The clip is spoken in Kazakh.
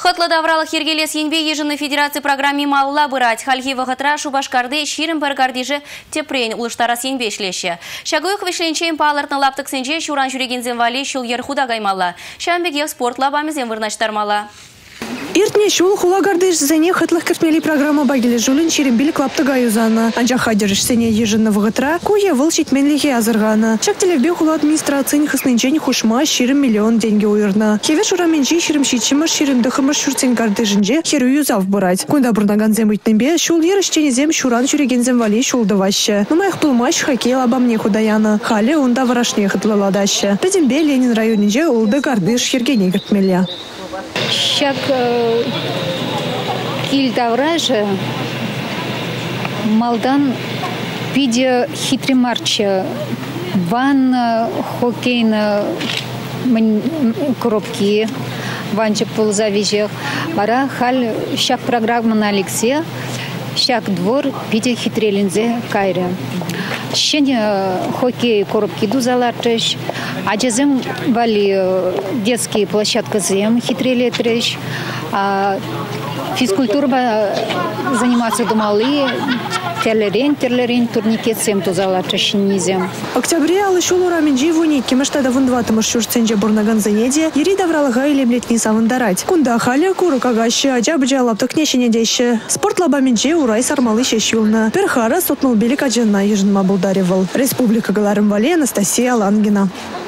Хытлы давралық ергелес енбе ежіні федерация программе малла бұрат. Хальхи вағытра шубашкарды ширим бір кардежі тепрейн ұлыштарас енбе ішлеші. Шагуық вишленчейн палыртны лаптық шуран вали шул ер худа гаймалла. Шамбеге спорт лабамызен вырнаштармала. Иртне шул хулагарды зене хытлых кертмели программа багиле жулин черембили клапты гаюзана. Анжа хадерыш сене ежинны вғытра, куе выл шитменлихе азырғаны. Чак телевбе хула администрациян хыснынчен хушма ширим миллион деньги уйырна. Хеве шураменчи ширим шичимыш ширим дыхымыш шурцен гардыжынже херу юзав бұрать. Кунда бұрнаган зем үйтнебе шул ерішчене зем шуран жүреген вали шулды ваще. Нумайх пылмаш хоккей лабамне худаяна. Хали онда варашне хытлыладаще. Бе Ленин районинже улды гардыш хергене гертмеле. Щак э, киль давража малдан видео хитрый марча. Ван хоккейна коробки ванчик ползавижех ара халь щак программа на Алексея. Щак двор видео хитрелинзе кайры Шене э, хоккей коробки дузалартыш, ажазым вали э, детские площадка зем треш, физкультура э, заниматься думали, терлерен терлерен турникет сем тузала низем. Октябре алы шулура минжи вуни кемешта вун два тымыш шурценже бурнаган заеде, ери давралыга илемлетни савындарать. Кунда халя куру кагашы, ажа бджа лаптык нешене деші. Спорт лаба минже урай сармалы шеш юлна. Перхара сотнул белик ажына ежынма булдаревал. Республика Галарым Вале Анастасия Лангина.